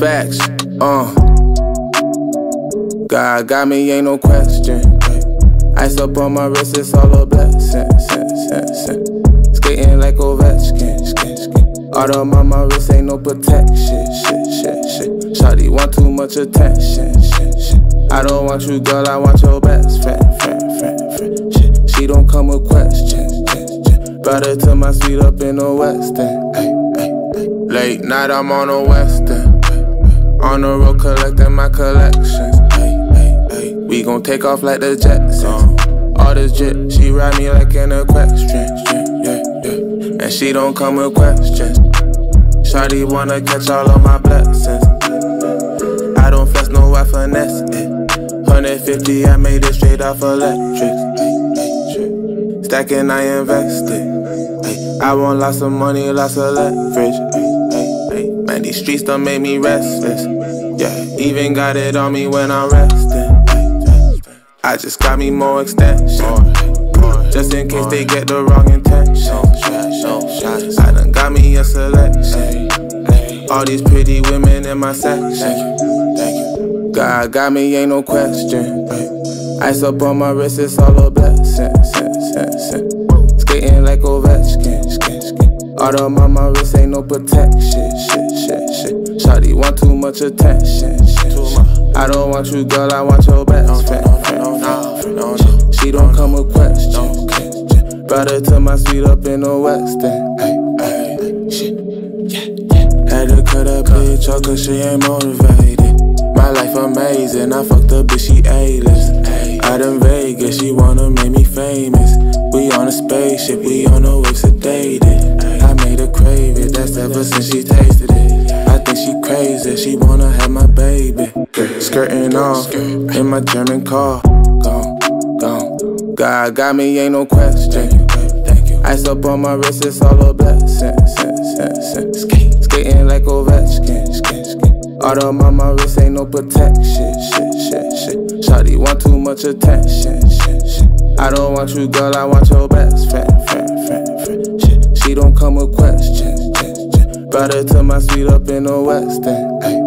Facts, uh. God got me, ain't no question. Ice up on my wrist, it's all a blessing. Skating like Ovechkin, skin, skin. Auto on my wrist, ain't no protection. Shit, shit, shit. Shawty want too much attention. Shit, shit. I don't want you, girl, I want your best friend, friend, friend, friend. Shit. She don't come with questions. Her to my suite up in the West End. Ay, ay, ay. Late night, I'm on the West End. On the road collecting my collections. We gon' take off like the Jetsons. All this jet, she ride me like an equestrian. Yeah, yeah. And she don't come with questions. Shawty wanna catch all of my blessings. I don't flex, no, I finesse it. 150, I made it straight off electric. Stacking, I invested. I want lots of money, lots of leverage. Man, these streets don't make me restless. Yeah, even got it on me when I'm resting. I just got me more extensions. Just in case they get the wrong intention. I done got me a selection. All these pretty women in my section. God got me, ain't no question. Ice up on my wrist, it's all a blessing. Skating like Ovechkin, skin, skin. Auto on my wrist, ain't no protection. Shit, shit, shit. Shawty want too much attention. Shit, shit. I don't want you, girl, I want your best friend. She don't come with questions. Brought her to my suite up in the West End. Had to cut that bitch off cause she ain't motivated. My life amazing, I fucked a bitch, she A-list. Out in Vegas, she wanna make me famous. We on a spaceship, we on a wave sedated. I made her crave it, that's ever since she tasted it. I think she crazy, she wanna have my baby. Skirting off in my German car. Gone, gone. God got me, ain't no question. Ice up on my wrist, it's all a blessing. Skating like Ovechkin, skin, skin. Auto on my wrist, ain't no protection. Shit, shit, shit. Shawty want too much attention. Shit, shit. I don't want you, girl, I want your best friend, friend, friend, friend. Shit. She don't come with questions. Brought her to my suite up in the West End.